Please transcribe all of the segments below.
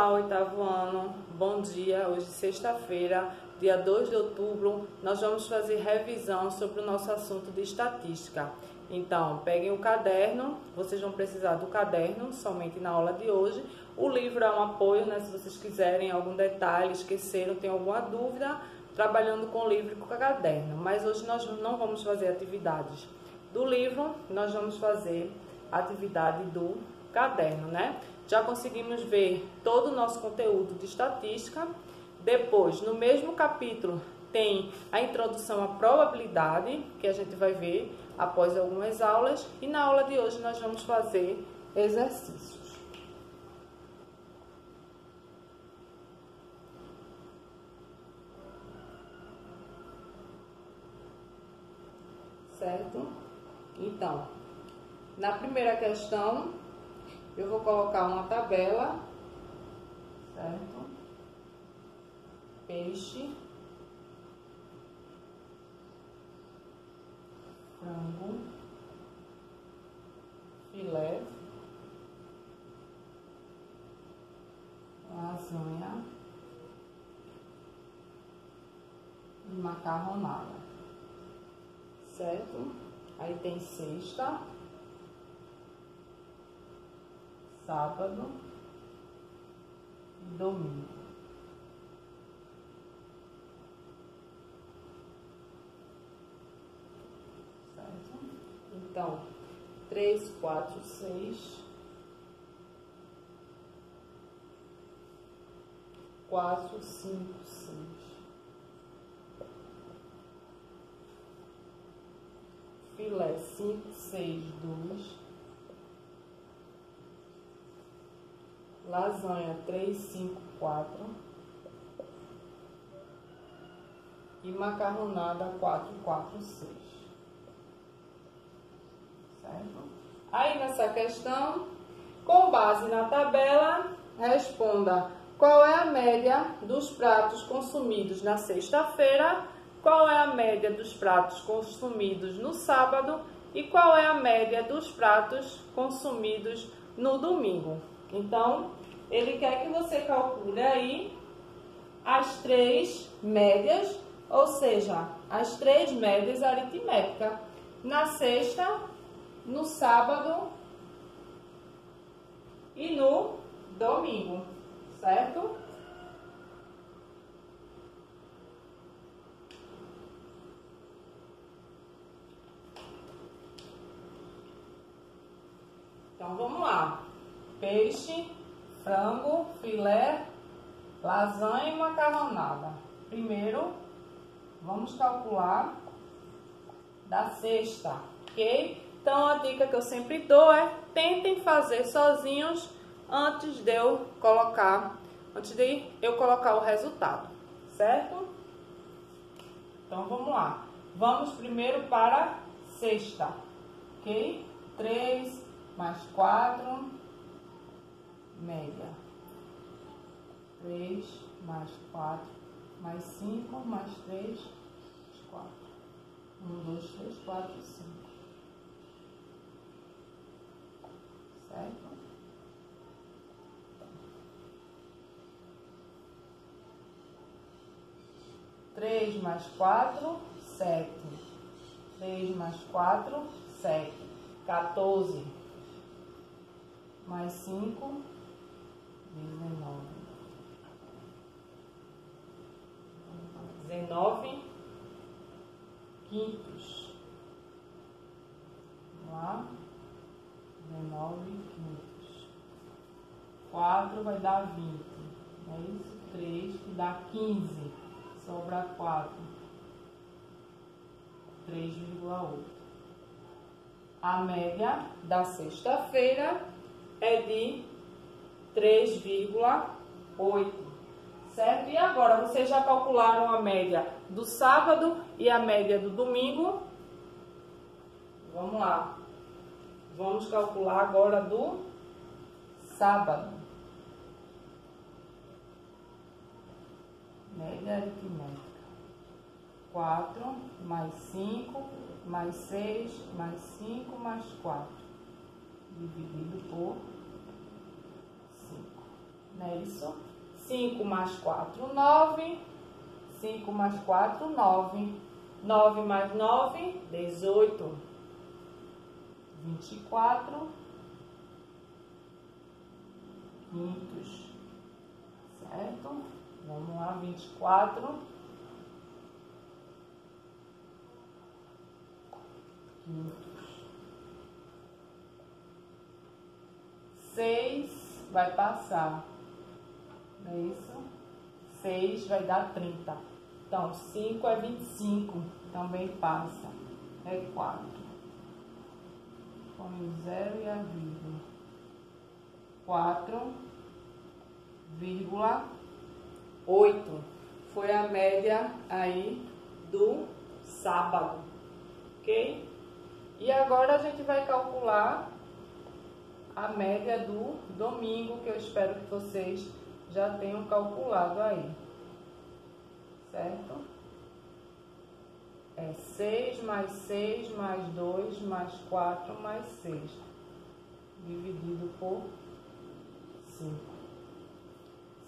Olá, oitavo ano, bom dia. Hoje, sexta-feira, dia 2 de outubro, nós vamos fazer revisão sobre o nosso assunto de estatística. Então, peguem o caderno, vocês vão precisar do caderno somente na aula de hoje. O livro é um apoio, né? Se vocês quiserem algum detalhe, esqueceram, tem alguma dúvida, trabalhando com o livro e com o caderno. Mas hoje nós não vamos fazer atividades do livro, nós vamos fazer atividade do caderno, né? Já conseguimos ver todo o nosso conteúdo de estatística. Depois, no mesmo capítulo, tem a introdução à probabilidade, que a gente vai ver após algumas aulas. E na aula de hoje nós vamos fazer exercícios. Certo? Então, na primeira questão, eu vou colocar uma tabela, certo? Peixe, frango, filé, lasanha. E macarronada, certo? Aí tem sexta sábado e domingo. Certo? Então, três, quatro, seis. Quatro, cinco, seis. Filé, cinco, seis, dois. Lasanha 354 e macarronada 446. Certo? Aí nessa questão, com base na tabela, responda qual é a média dos pratos consumidos na sexta-feira, qual é a média dos pratos consumidos no sábado e qual é a média dos pratos consumidos no domingo. Então, ele quer que você calcule aí as três médias, ou seja, as três médias aritméticas na sexta, no sábado e no domingo, certo? Então vamos lá. Peixe, frango, filé, lasanha e macarronada. Primeiro, vamos calcular da sexta, ok? Então, a dica que eu sempre dou é tentem fazer sozinhos antes de eu colocar, antes de eu colocar o resultado, certo? Então, vamos lá. Vamos primeiro para sexta, ok? 3 mais 4 média. 3 mais 4 mais 5 mais 3 mais 4. 1, 2, 3, 4, 5. Certo? Três mais quatro, sete. Três mais quatro, sete. Quatorze. Mais cinco, dezenove. Dezenove quintos. Vamos lá. Dezenove quintos. Quatro vai dar vinte. É isso? Três que dá quinze. Sobra quatro. Três vírgula oito. A média da sexta-feira é de 3,8. Certo? E agora, vocês já calcularam a média do sábado e a média do domingo? Vamos lá. Vamos calcular agora do sábado. Média aritmética. 4 mais 5 mais 6 mais 5 mais 4. Dividido por Não é isso? 5 mais 4, 9. 5 mais 4, 9. 9 mais 9, 18. 24. Quintos. Certo? Vamos lá, 24. Quintos. 6 vai passar. Não é isso? 6 vai dar 30. Então, 5 é 25. Também passa. É 4. Põe o zero e a vírgula. 4, vírgula 8. Foi a média aí do sábado. Ok? E agora a gente vai calcular a média do domingo, que eu espero que vocês já tenham calculado aí. Certo? É 6 mais 6 mais 2 mais 4 mais 6. Dividido por 5.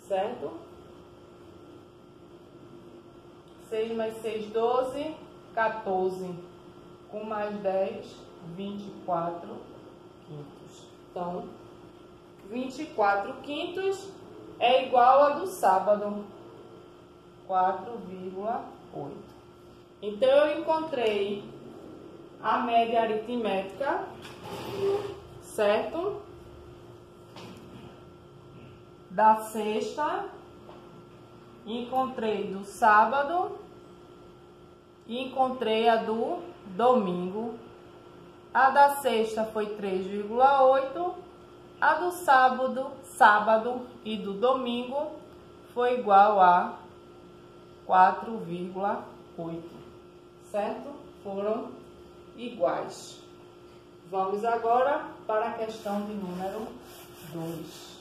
Certo? 6 mais 6, 12. 14. Com mais 10, 24 quintos. Então, 24 quintos é igual a do sábado, 4,8. Então, eu encontrei a média aritmética, certo? Da sexta, encontrei do sábado e encontrei a do domingo a da sexta foi 3,8. A do sábado, sábado e do domingo foi igual a 4,8. Certo? Foram iguais. Vamos agora para a questão de número 2.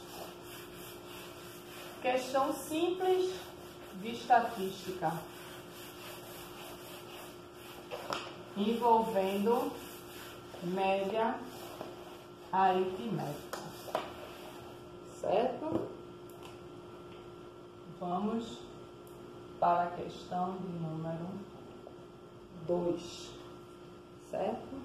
Questão simples de estatística. Envolvendo média aritmética. Certo? Vamos para a questão de número 2. Certo?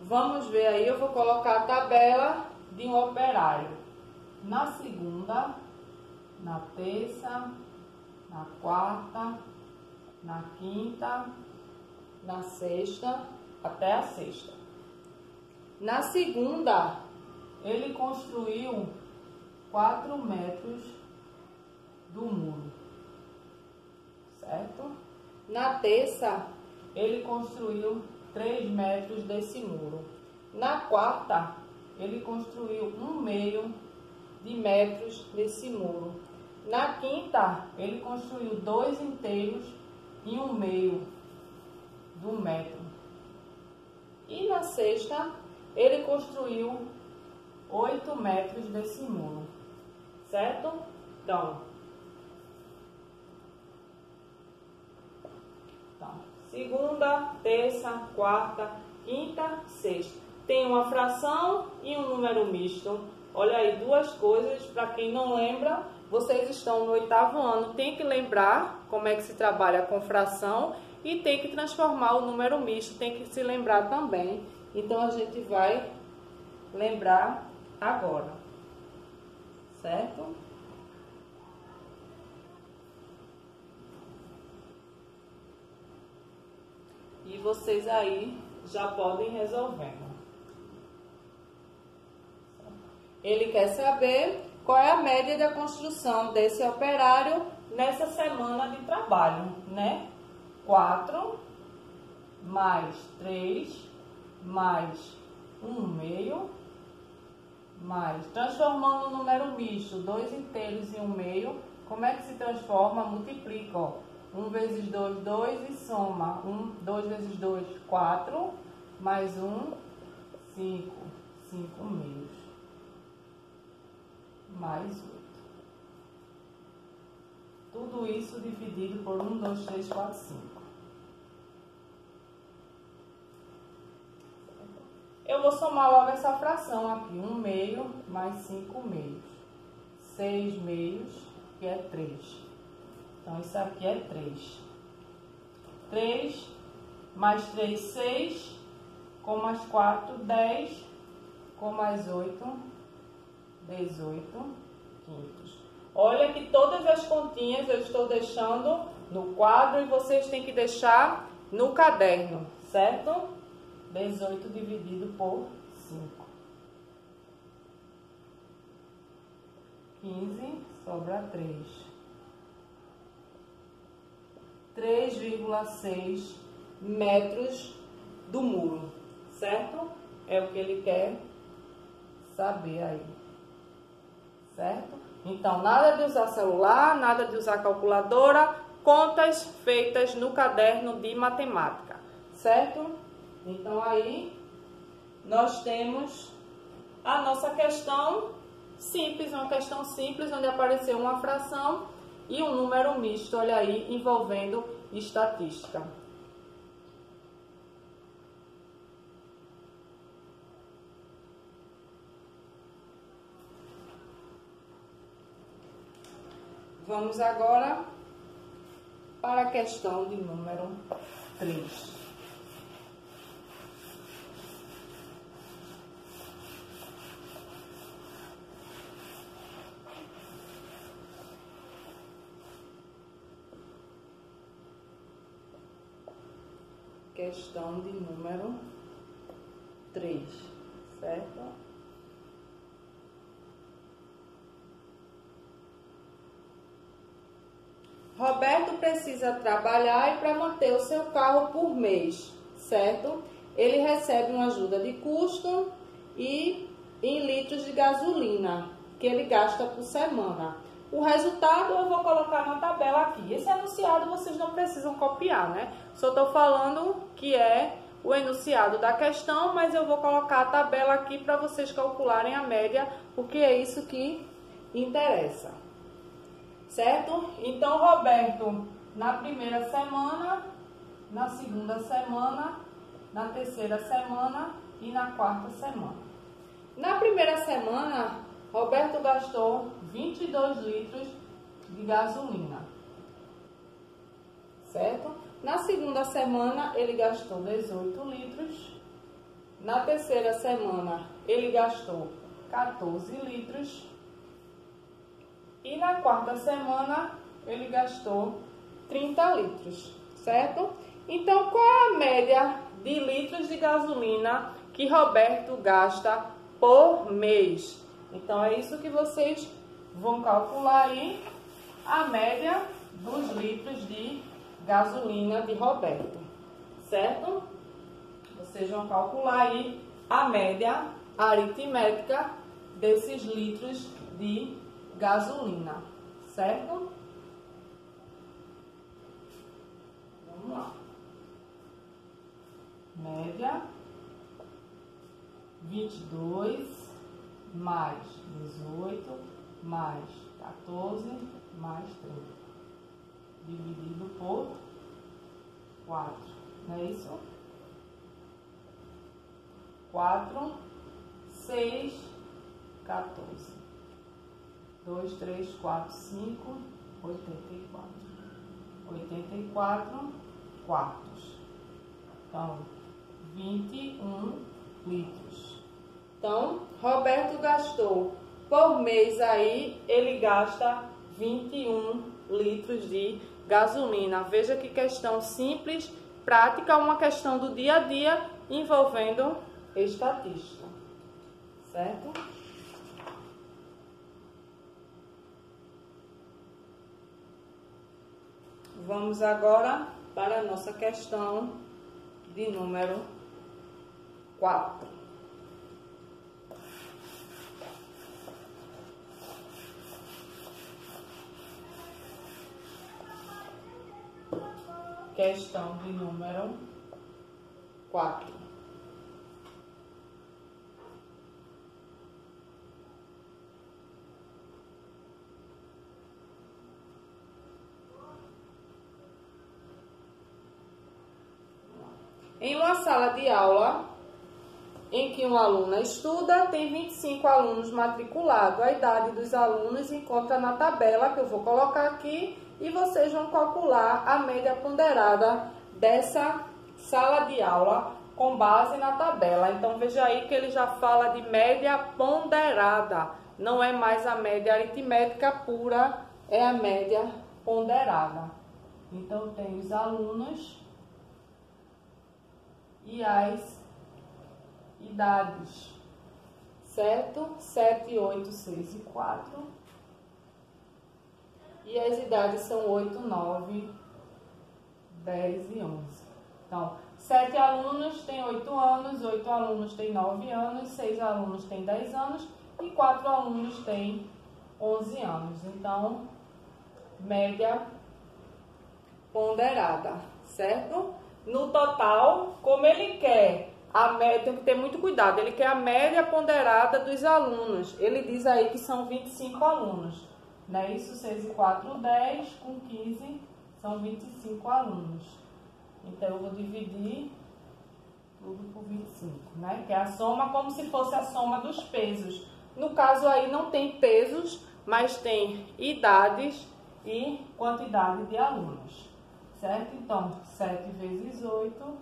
Vamos ver aí, eu vou colocar a tabela de um operário. Na segunda, na terça, na quarta, na quinta, na sexta, até a sexta. Na segunda, ele construiu quatro metros do muro, certo? Na terça, ele construiu três metros desse muro. Na quarta, ele construiu um meio de metros desse muro. Na quinta, ele construiu dois inteiros e um meio do metro. E na sexta, ele construiu oito metros desse muro. Certo? Então, então, segunda, terça, quarta, quinta, sexta. Tem uma fração e um número misto. Olha aí, duas coisas, para quem não lembra, vocês estão no oitavo ano, tem que lembrar como é que se trabalha com fração e tem que transformar o número misto, tem que se lembrar também. Então a gente vai lembrar agora, certo? E vocês aí já podem resolvendo. Ele quer saber qual é a média da construção desse operário nessa semana de trabalho, né? 4 mais 3 mais 1 meio mais, transformando o número misto, 2 inteiros e 1 meio, como é que se transforma? Multiplica, ó. 1 vezes 2, 2 e soma. 1, 2 vezes 2, 4, mais 1, 5, 5 meios mais 8. Tudo isso dividido por 1, 2, 3, 4, 5. Eu vou somar logo essa fração aqui. 1 meio mais 5 meios. 6 meios, que é 3. Então, isso aqui é 3. 3 mais 3, 6. Com mais 4, 10. Com mais 8, 18 quintos. Olha que todas as continhas eu estou deixando no quadro e vocês têm que deixar no caderno, certo? 18 dividido por 5. 15, sobra 3. 3,6 metros do muro, certo? É o que ele quer saber aí, certo? Então, nada de usar celular, nada de usar calculadora, contas feitas no caderno de matemática, certo? Então, aí nós temos a nossa questão simples, uma questão simples, onde apareceu uma fração e um número misto, olha aí, envolvendo estatística. Vamos agora para a questão de número 3. Questão de número 3, certo? Roberto precisa trabalhar e para manter o seu carro por mês, certo? Ele recebe uma ajuda de custo e em litros de gasolina que ele gasta por semana. O resultado eu vou colocar na tabela aqui. Esse enunciado vocês não precisam copiar, né? Só estou falando que é o enunciado da questão, mas eu vou colocar a tabela aqui para vocês calcularem a média, porque é isso que interessa certo? Então, Roberto, na primeira semana, na segunda semana, na terceira semana e na quarta semana. Na primeira semana, Roberto gastou 22 litros de gasolina, certo? Na segunda semana, ele gastou 18 litros. Na terceira semana, ele gastou 14 litros. E na quarta semana ele gastou 30 litros, certo? Então, qual é a média de litros de gasolina que Roberto gasta por mês? Então, é isso que vocês vão calcular aí, a média dos litros de gasolina de Roberto, certo? Vocês vão calcular aí a média aritmética desses litros de gasolina, certo? Vamos lá. Média, 22 mais 18 mais 14 mais 30. Dividido por 4. Não é isso? 4, 6, 14. 2, 3, 4, 5, 84. 84 quartos. Então, 21 litros. Então, Roberto gastou por mês aí, ele gasta 21 litros de gasolina. Veja que questão simples, prática, uma questão do dia a dia envolvendo estatística. Certo? Vamos agora para a nossa questão de número 4. Questão de número 4. Em uma sala de aula, em que uma aluna estuda, tem 25 alunos matriculados. A idade dos alunos encontra na tabela que eu vou colocar aqui e vocês vão calcular a média ponderada dessa sala de aula com base na tabela. Então veja aí que ele já fala de média ponderada, não é mais a média aritmética pura, é a média ponderada. Então tem os alunos e as idades, certo? 7, 8, 6 e 4. E as idades são 8, 9, 10 e 11. Então, 7 alunos têm 8 anos, 8 alunos têm 9 anos, 6 alunos têm 10 anos e 4 alunos têm 11 anos. Então, média ponderada, certo? No total, como ele quer a média, tem que ter muito cuidado, ele quer a média ponderada dos alunos. Ele diz aí que são 25 alunos. Né? Isso, 6 e 4, 10, com 15, são 25 alunos. Então, eu vou dividir tudo por 25, né? Que é a soma como se fosse a soma dos pesos. No caso aí não tem pesos, mas tem idades e quantidade de alunos, certo? Então, 7 vezes 8,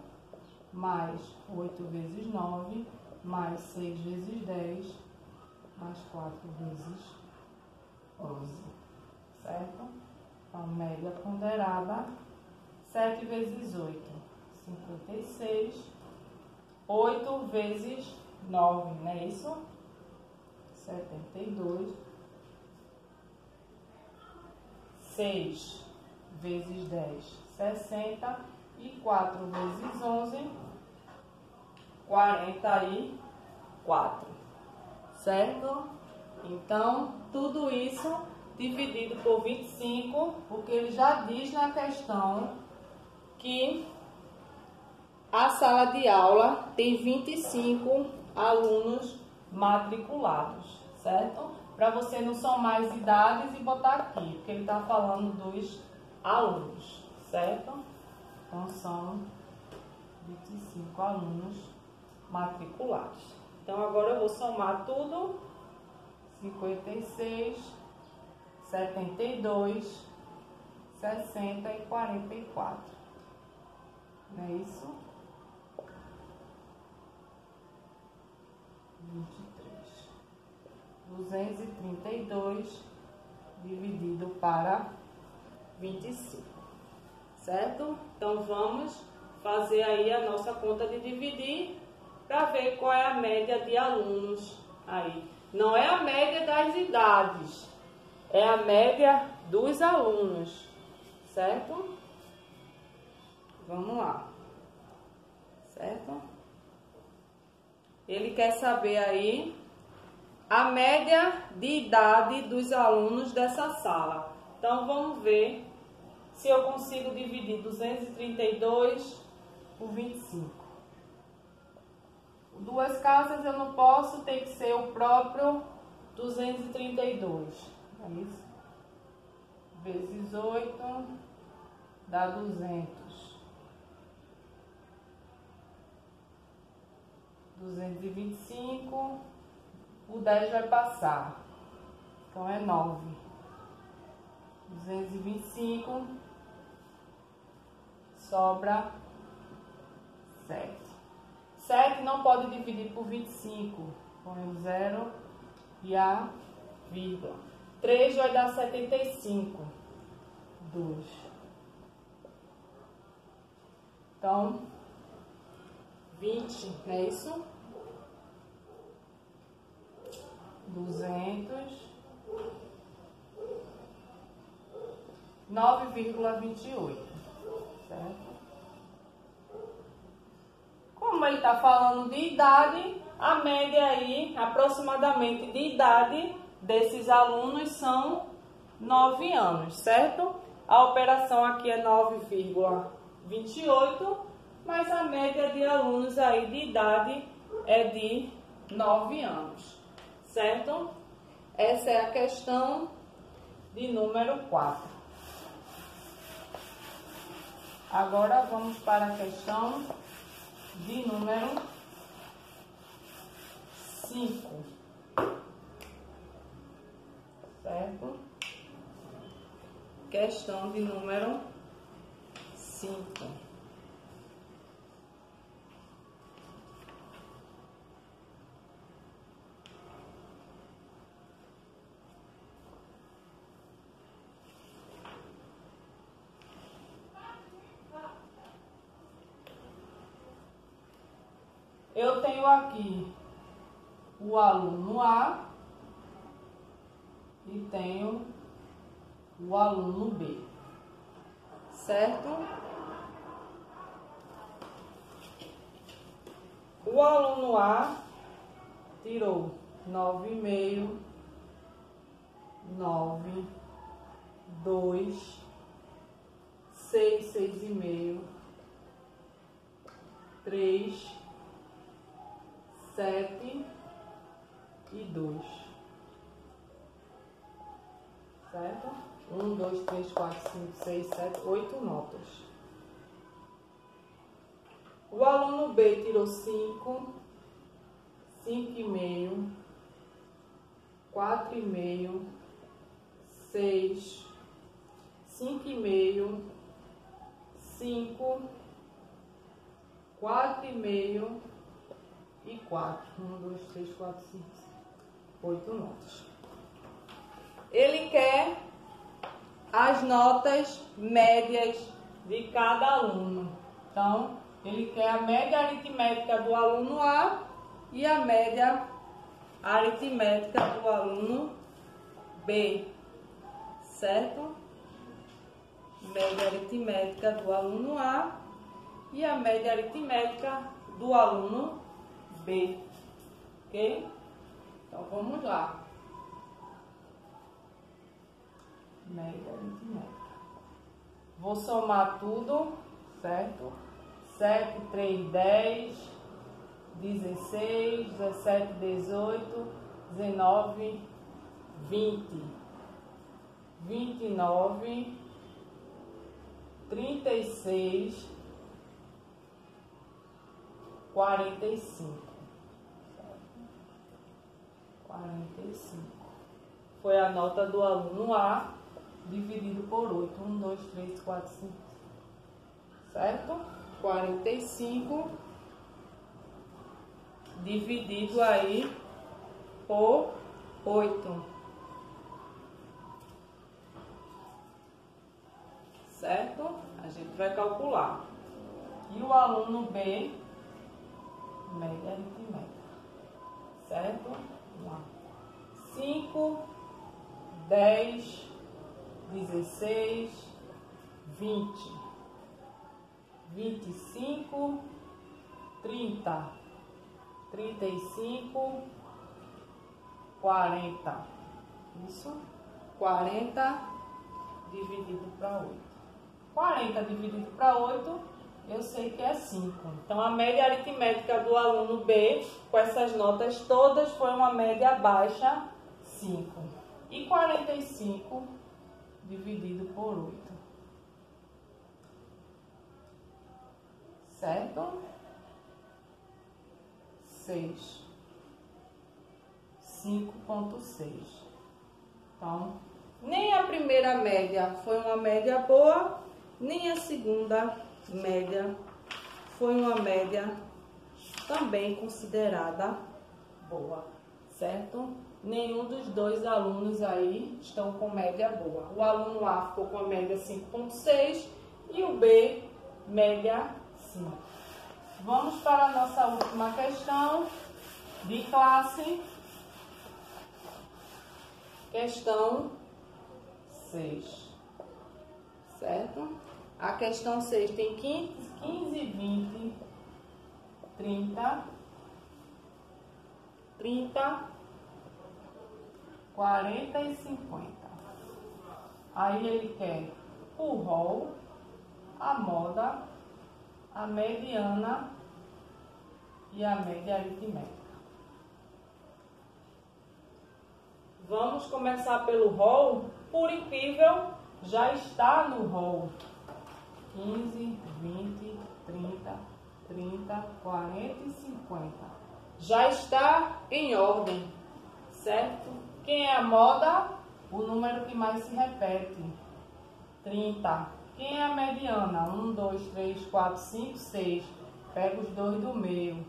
mais 8 vezes 9, mais 6 vezes 10, mais 4 vezes 11, certo? Então, média ponderada, 7 vezes 8, 56, 8 vezes 9, não é isso? 72, 6 vezes 10, 60, e 4 vezes 11, 44, certo? Então, tudo isso dividido por 25, porque ele já diz na questão que a sala de aula tem 25 alunos matriculados, certo? Para você não somar as idades e botar aqui, porque ele está falando dos alunos, certo? Então, são 25 alunos matriculados. Então, agora eu vou somar tudo 56, 72, 60 e 44. Não é isso? 23. 232 dividido para 25. Certo? Então, vamos fazer aí a nossa conta de dividir para ver qual é a média de alunos aí. Não é a média das idades, é a média dos alunos, certo? Vamos lá, certo? Ele quer saber aí a média de idade dos alunos dessa sala. Então, vamos ver se eu consigo dividir 232 por 25 duas casas eu não posso, tem que ser o próprio 232. É isso? Vezes 8 dá 200. 225, o 10 vai passar. Então é 9. 225 sobra 7. 7 não pode dividir por 25. Põe o zero e a vírgula. 3 vai dar 75. 2. Então, 20, não é isso? 200. 9,28, certo? Como ele está falando de idade, a média aí, aproximadamente de idade desses alunos são 9 anos, certo? A operação aqui é 9,28, mas a média de alunos aí de idade é de 9 anos, certo? Essa é a questão de número 4. Agora vamos para a questão de número 5. Certo? Questão de número 5. O aluno A e tenho o aluno B, certo? O aluno A tirou nove e meio, nove, dois, seis, seis e meio, três, sete e dois, certo? Um, dois, três, quatro, cinco, seis, sete, oito notas. O aluno B tirou cinco, cinco e meio, quatro e meio, seis, cinco e meio, cinco, quatro e meio e quatro. Um, dois, três, quatro, cinco, oito notas. Ele quer as notas médias de cada aluno. Então, ele quer a média aritmética do aluno A e a média aritmética do aluno B, certo? Média aritmética do aluno A e a média aritmética do aluno B, ok? Então vamos lá. Média aritmética. Vou somar tudo, certo? 7, 3, 10, 16, 17, 18, 19, 20, 29, 36, 45. 45. Foi a nota do aluno A dividido por 8. 1, 2, 3, 4, 5. Certo? 45 dividido aí por 8. Certo? A gente vai calcular. E o aluno B, média aritmética. Certo? Vamos lá. 5, 10, 16, 20, 25, 30, 35, 40. Isso, 40 dividido para 8. 40 dividido para 8, eu sei que é 5. Então, a média aritmética do aluno B, com essas notas todas, foi uma média baixa, 5. E 45 dividido por 8. Certo? 6. 5.6. Então, nem a primeira média foi uma média boa, nem a segunda média foi uma média também considerada boa, certo? Nenhum dos dois alunos aí estão com média boa. O aluno A ficou com a média 5.6 e o B, média 5. Vamos para a nossa última questão de classe. Questão 6. Certo? A questão 6 tem 15, 15 20, 30, 30, 40 e 50. Aí ele quer o rol, a moda, a mediana e a média aritmética. Vamos começar pelo rol. Por incrível, já está no rol. 15, 20, 30, 30, 40 e 50. já está em ordem, certo? Quem é a moda? O número que mais se repete. 30. Quem é a mediana? 1, 2, 3, 4, 5, 6. Pega os dois do meio.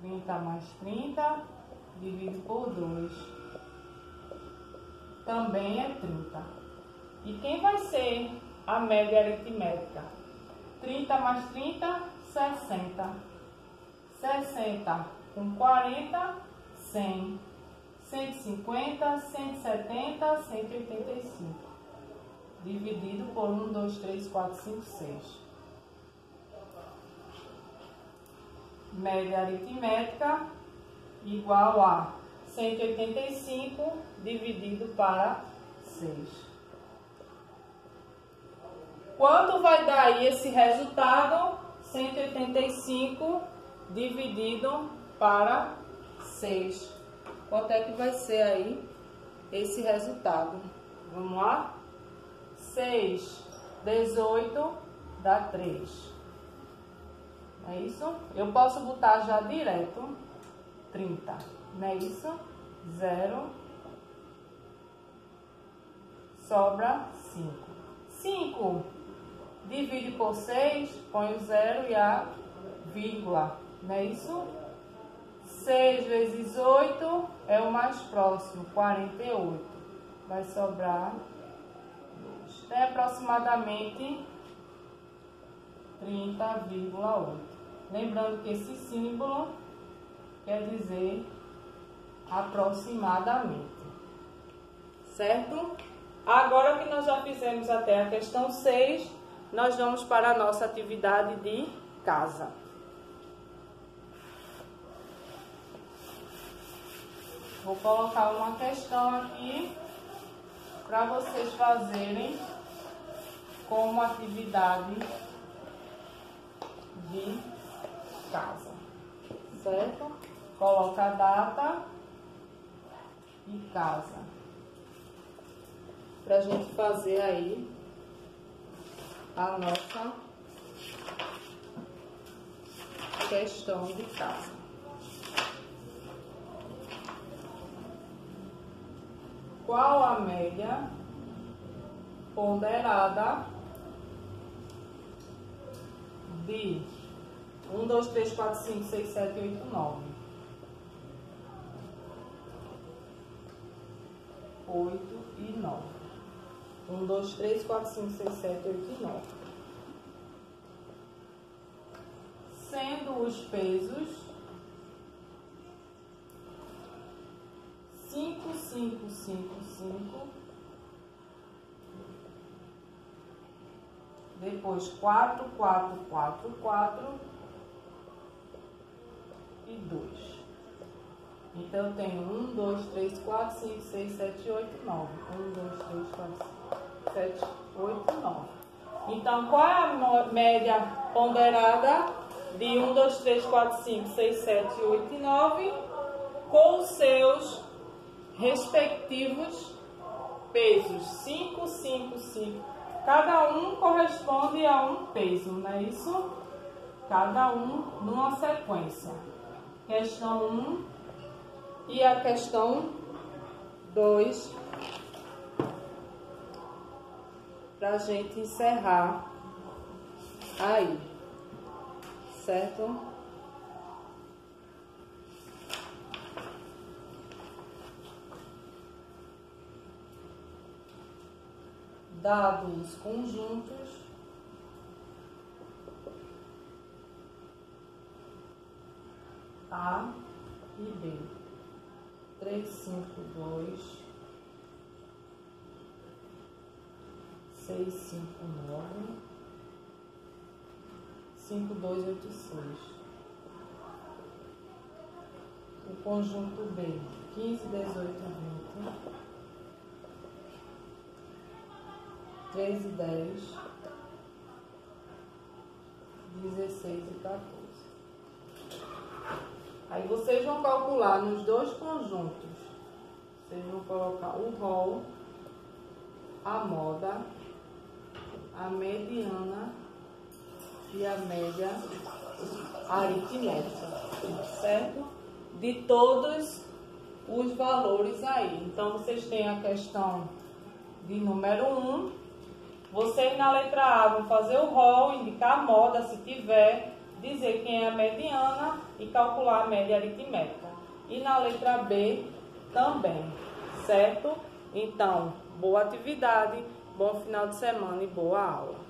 30 mais 30, divido por 2. Também é 30. E quem vai ser a média aritmética? 30 mais 30, 60. 60 com 40, 100. 150, 170, 185. Dividido por 1, 2, 3, 4, 5, 6. Média aritmética igual a 185 dividido para 6. Quanto vai dar aí esse resultado? 185 dividido para 6. Quanto é que vai ser aí esse resultado? Vamos lá? 6, 18 dá 3. É isso? Eu posso botar já direto 30. Não é isso? 0. Sobra 5. 5 divide por 6, põe o 0 e a vírgula. Não é isso? 6 vezes 8 é o mais próximo, 48. Vai sobrar 2. Tem aproximadamente 30,8. Lembrando que esse símbolo quer dizer aproximadamente. Certo? Agora que nós já fizemos até a questão 6, nós vamos para a nossa atividade de casa. Vou colocar uma questão aqui para vocês fazerem como atividade de casa, certo? Coloca a data e casa. Pra gente fazer aí a nossa questão de casa. Qual a média ponderada de 1, 2, 3, 4, 5, 6, 7, 8, 9? 8 e 9. 1, 2, 3, 4, 5, 6, 7, 8 e 9. Sendo os pesos 5, 5, 5, 5. Depois 4, 4, 4, 4 e 2. Então, eu tenho 1, 2, 3, 4, 5, 6, 7, 8, 9. 1, 2, 3, 4, 7, 8, 9. Então, qual é a média ponderada de 1, 2, 3, 4, 5, 6, 7, 8 e 9 com os seus respectivos pesos. 5, 5, 5. Cada um corresponde a um peso, não é isso? Cada um numa sequência. Questão 1 e a questão 2. Para a gente encerrar aí, certo? Dados os conjuntos, A e B. 3, 5, 2, 6, 5, 9, 5, 2, 8, 6. O conjunto B, 15, 18, 20. 3 e 10, 16 e 14. Aí vocês vão calcular nos dois conjuntos. Vocês vão colocar o rol, a moda, a mediana e a média aritmética, certo? de todos os valores aí. Então, vocês têm a questão de número 1. Vocês na letra A vão fazer o rol, indicar a moda se tiver, dizer quem é a mediana e calcular a média aritmética. E na letra B também, certo? Então, boa atividade, bom final de semana e boa aula.